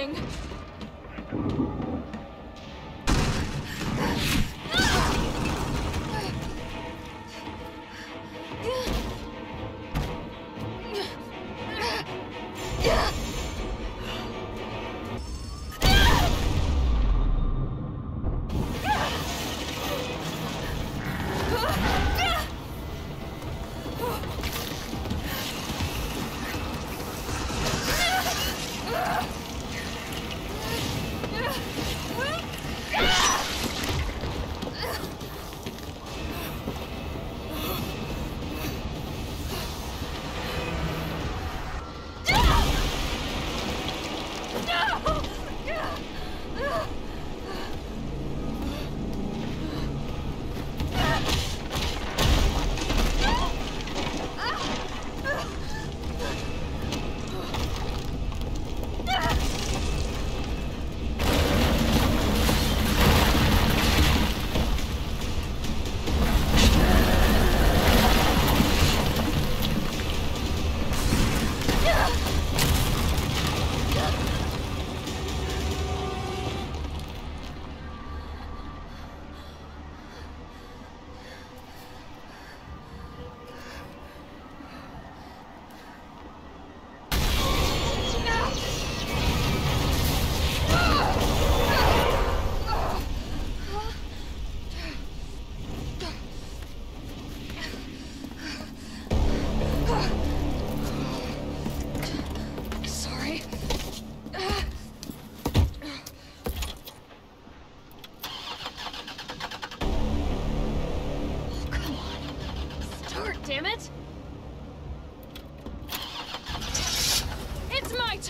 hell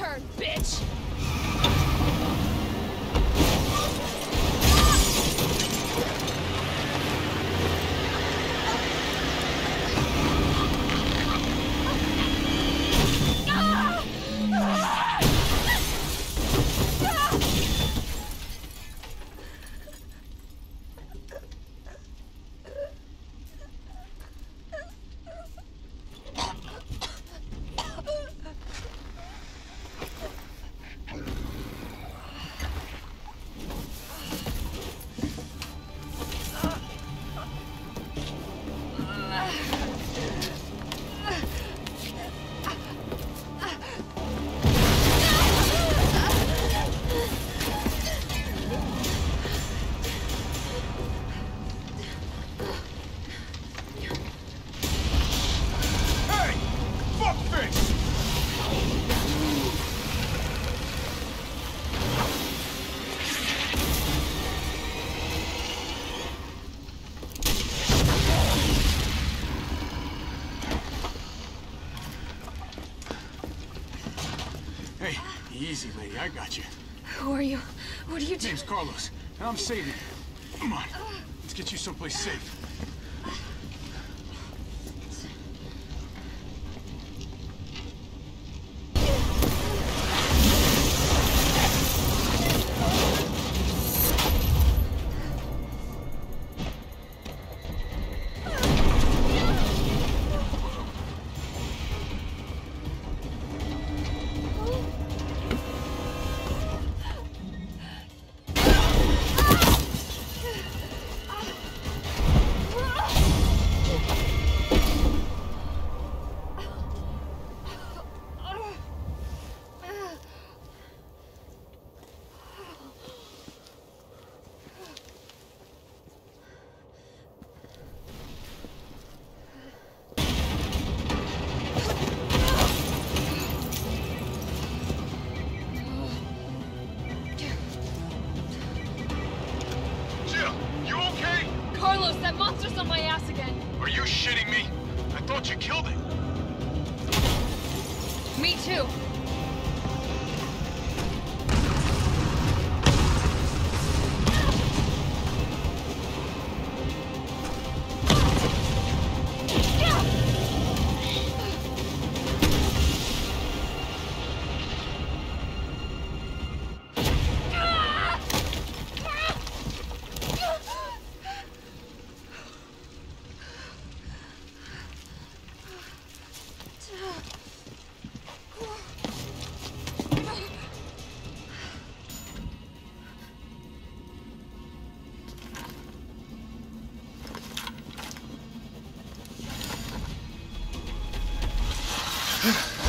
turn, bitch! ハハハハ! Easy, lady. I got you. Who are you? What are you doing? Name's Carlos, and I'm saving you. Come on, let's get you someplace safe. On my ass again. Are you shitting me? I thought you killed him. Me too. 唉